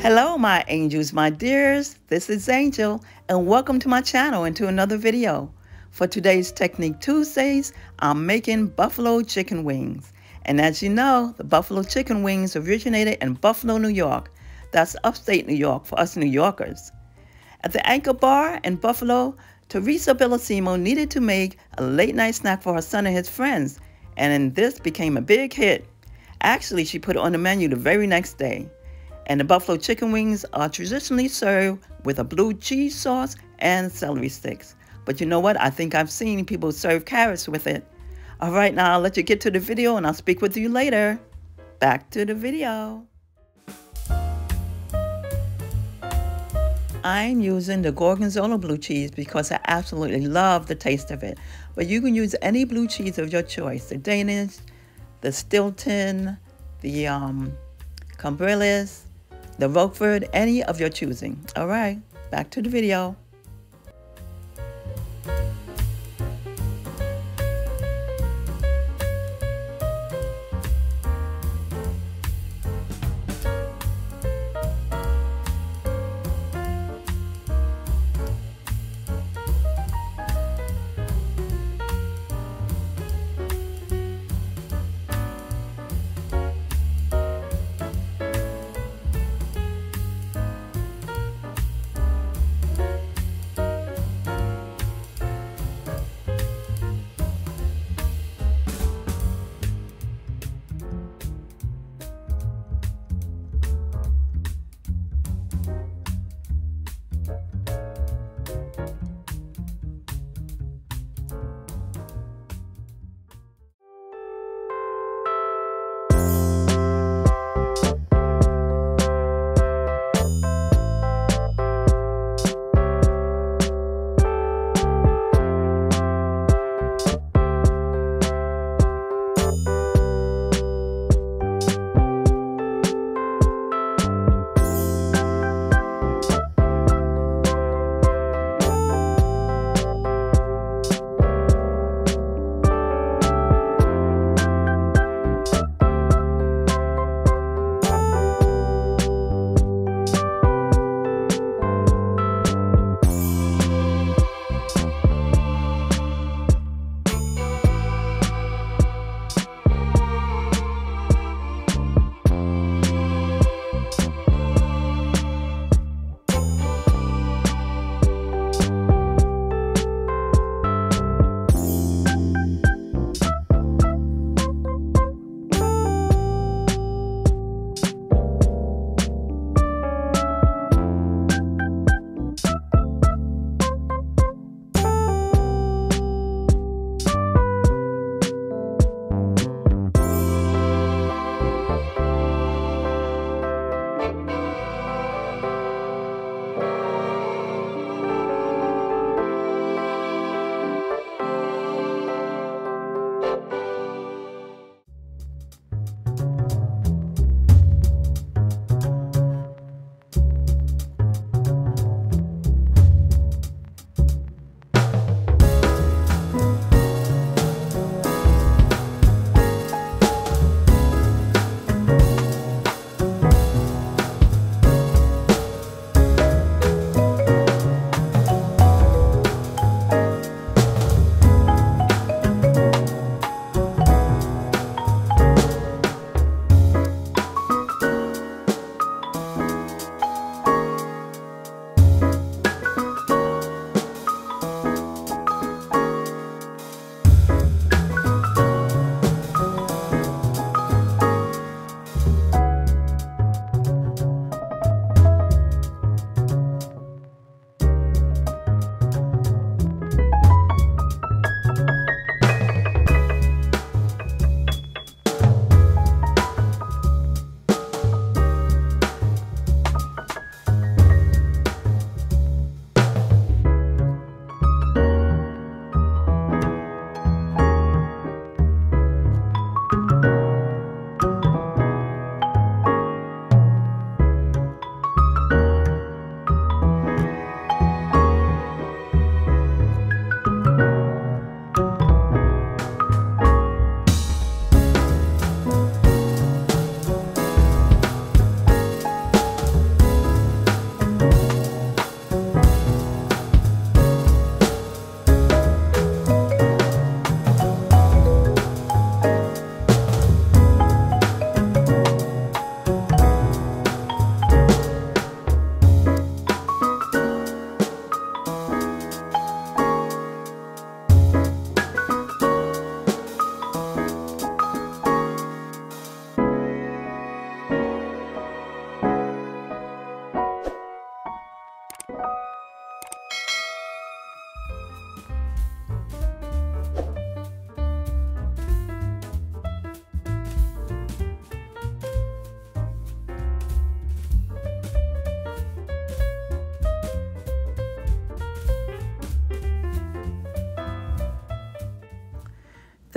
Hello, my angels, my dears. This is Angel, and welcome to my channel and to another video. For today's Technique Tuesdays, I'm making buffalo chicken wings. And as you know, the buffalo chicken wings originated in Buffalo, New York. That's upstate New York for us New Yorkers. At the Anchor Bar in Buffalo, Teresa Bellissimo needed to make a late night snack for her son and his friends, and this became a big hit. Actually, she put it on the menu the very next day. And the buffalo chicken wings are traditionally served with a blue cheese sauce and celery sticks. But you know what? I think I've seen people serve carrots with it. All right, now I'll let you get to the video and I'll speak with you later. Back to the video. I'm using the Gorgonzola blue cheese because I absolutely love the taste of it. But you can use any blue cheese of your choice. The Danish, the Stilton, the um, the Roquefort, any of your choosing. All right, back to the video.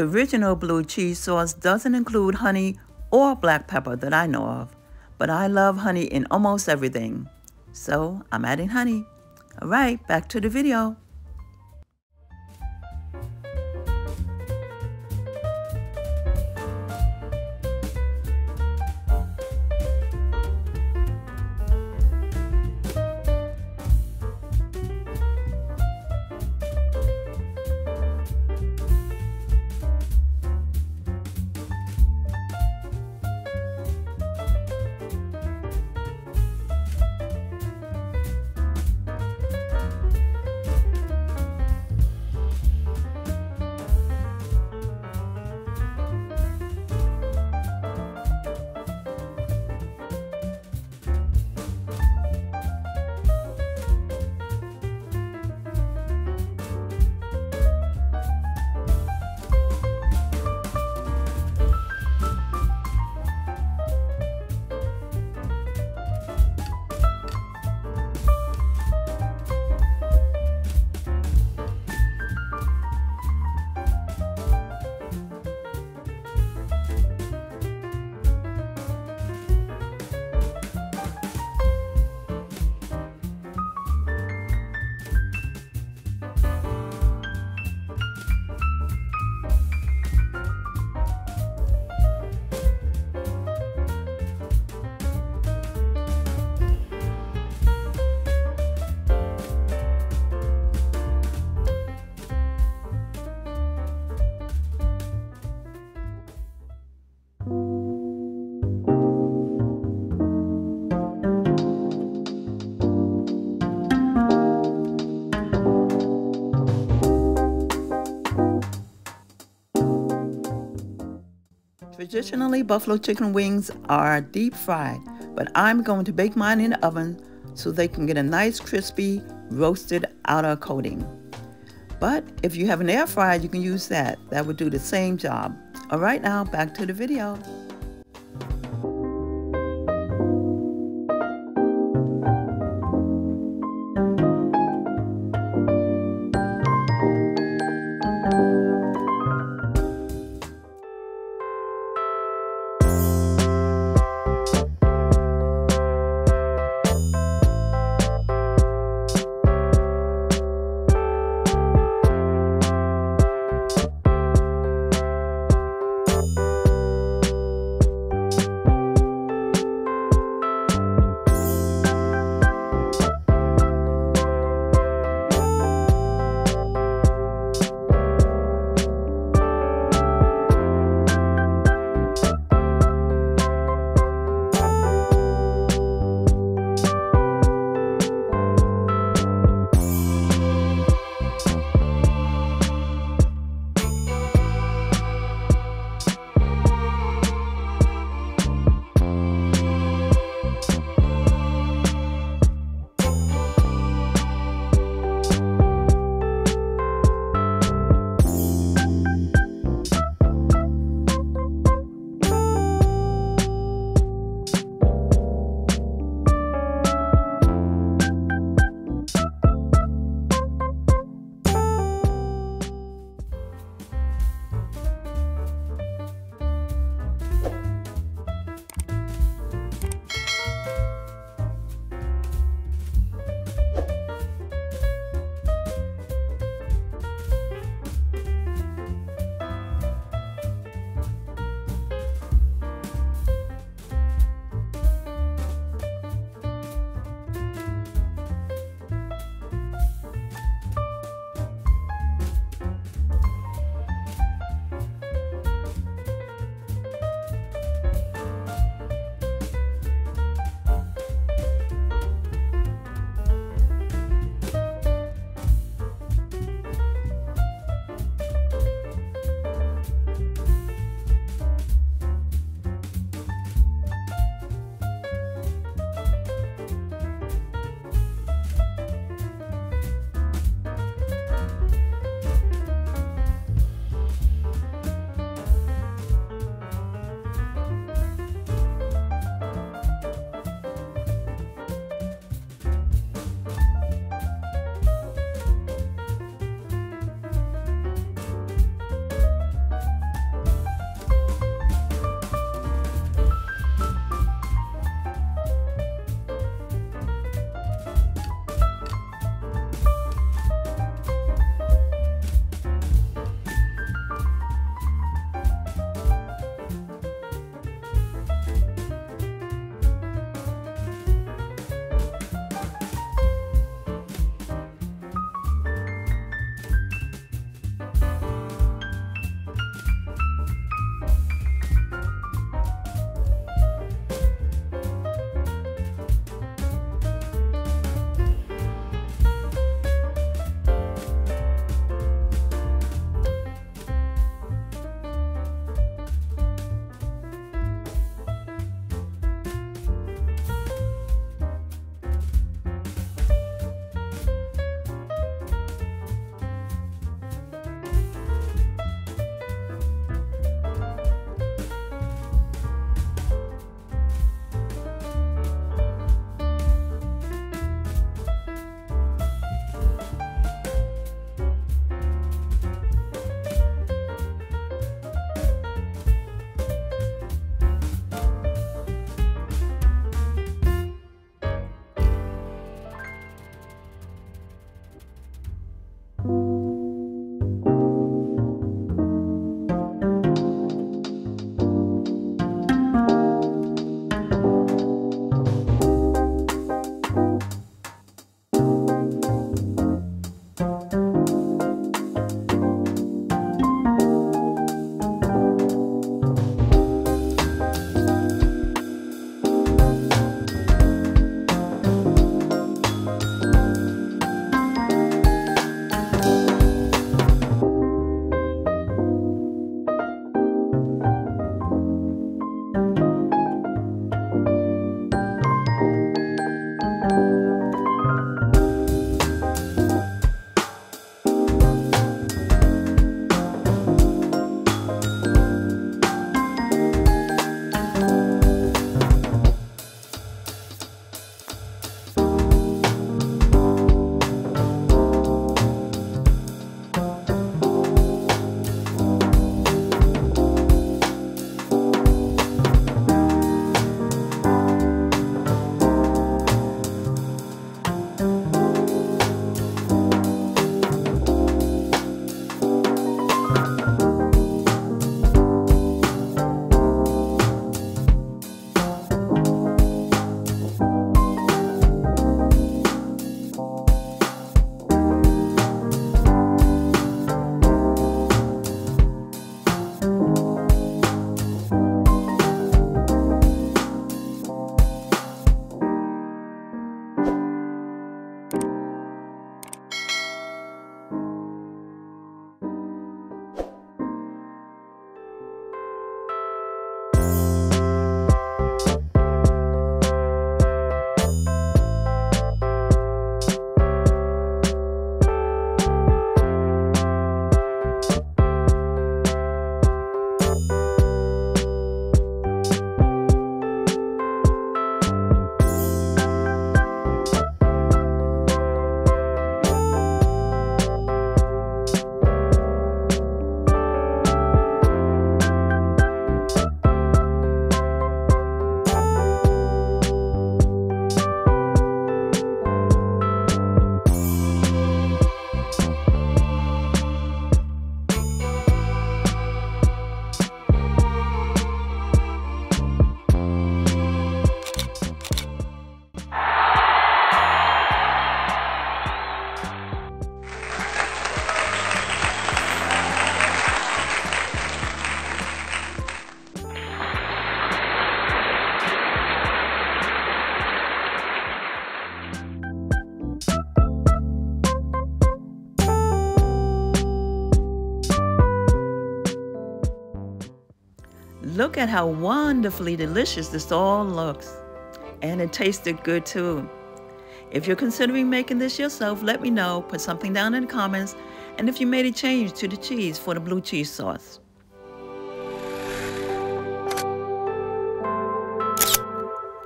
The original blue cheese sauce doesn't include honey or black pepper that I know of, but I love honey in almost everything. So I'm adding honey. All right, back to the video. Traditionally, buffalo chicken wings are deep fried, but I'm going to bake mine in the oven so they can get a nice crispy roasted outer coating. But if you have an air fryer, you can use that. That would do the same job. All right, now back to the video. Look at how wonderfully delicious this all looks. And it tasted good too. If you're considering making this yourself, let me know. Put something down in the comments. And if you made a change to the cheese for the blue cheese sauce.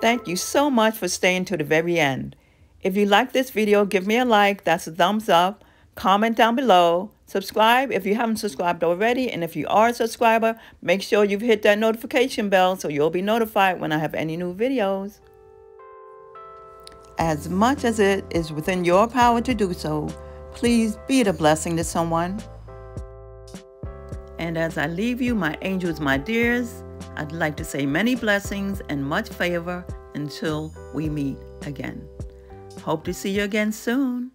Thank you so much for staying to the very end. If you like this video, give me a like. That's a thumbs up. Comment down below. Subscribe if you haven't subscribed already. And if you are a subscriber, make sure you've hit that notification bell so you'll be notified when I have any new videos. As much as it is within your power to do so, please be the blessing to someone. And as I leave you, my angels, my dears, I'd like to say many blessings and much favor until we meet again. Hope to see you again soon.